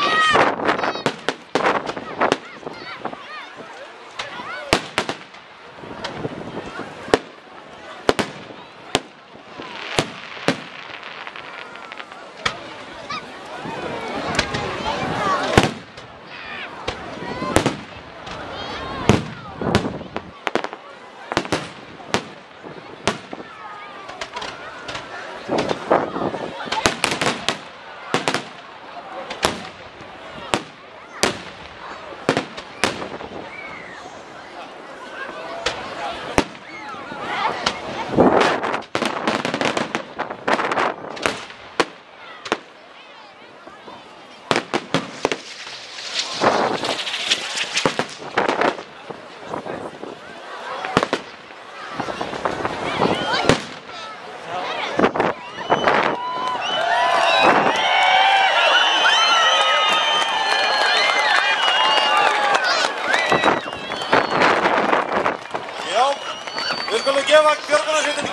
Yeah! Geef ek vir ons het 'n